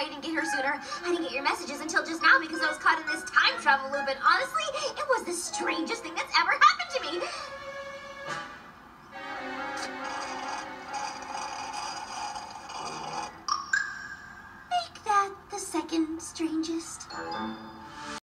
sorry I didn't get here sooner. I didn't get your messages until just now because I was caught in this time travel loop, and honestly, it was the strangest thing that's ever happened to me. Make that the second strangest.